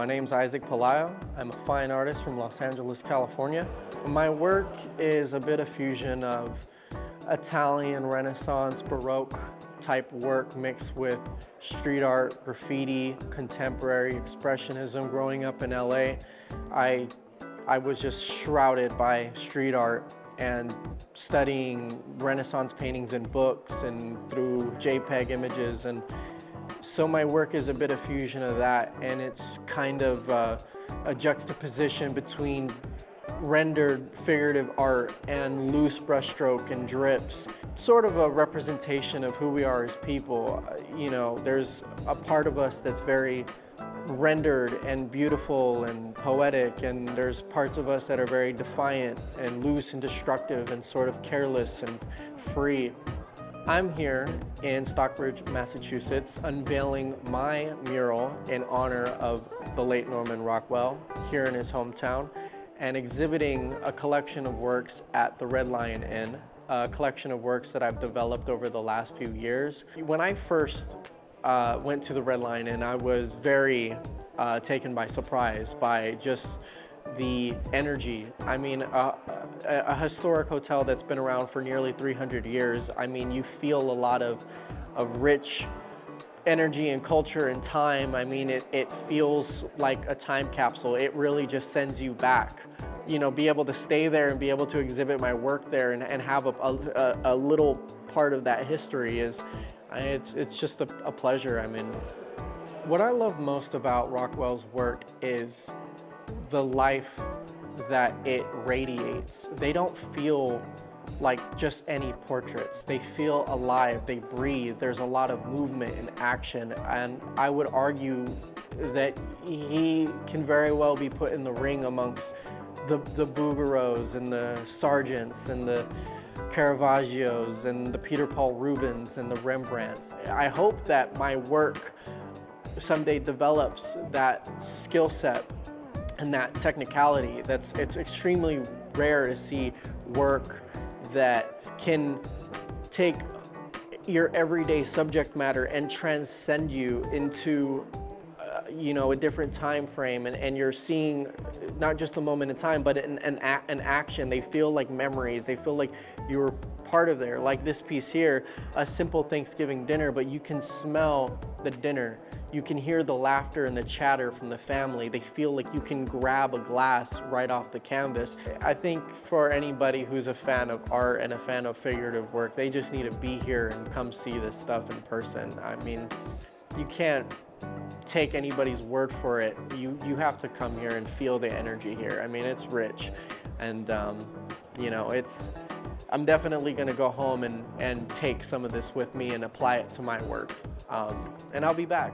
My name is Isaac Pelayo. I'm a fine artist from Los Angeles, California. My work is a bit of fusion of Italian Renaissance Baroque type work mixed with street art, graffiti, contemporary expressionism. Growing up in LA, I, I was just shrouded by street art and studying Renaissance paintings in books and through JPEG images. And so my work is a bit of fusion of that and it's kind of uh, a juxtaposition between rendered figurative art and loose brushstroke and drips. Sort of a representation of who we are as people. You know, there's a part of us that's very rendered and beautiful and poetic and there's parts of us that are very defiant and loose and destructive and sort of careless and free. I'm here in Stockbridge, Massachusetts, unveiling my mural in honor of the late Norman Rockwell here in his hometown and exhibiting a collection of works at the Red Lion Inn, a collection of works that I've developed over the last few years. When I first uh, went to the Red Lion Inn, I was very uh, taken by surprise by just the energy. I mean, a, a, historic hotel that's been around for nearly 300 years, I mean, you feel a lot of, of rich energy and culture and time. I mean, it, it feels like a time capsule. It really just sends you back. You know, be able to stay there and be able to exhibit my work there and, and have a, a, a little part of that history is, it's, it's just a, a pleasure. I mean, what I love most about Rockwell's work is the life that it radiates. They don't feel like just any portraits. They feel alive, they breathe, there's a lot of movement and action, and I would argue that he can very well be put in the ring amongst the, the Bouguereaus and the Sargents and the Caravaggios and the Peter Paul Rubens and the Rembrandts. I hope that my work someday develops that skill set and that technicality. That's it's extremely rare to see work that can take your everyday subject matter and transcend you into uh, you know a different time frame and, and you're seeing not just a moment in time but an, an, an action. They feel like memories. They feel like you were part of there. Like this piece here a simple Thanksgiving dinner but you can smell the dinner you can hear the laughter and the chatter from the family. They feel like you can grab a glass right off the canvas. I think for anybody who's a fan of art and a fan of figurative work, they just need to be here and come see this stuff in person. I mean, you can't take anybody's word for it. You, you have to come here and feel the energy here. I mean, it's rich. And, um, you know, it's, I'm definitely to go home and, and take some of this with me and apply it to my work. Um, and I'll be back.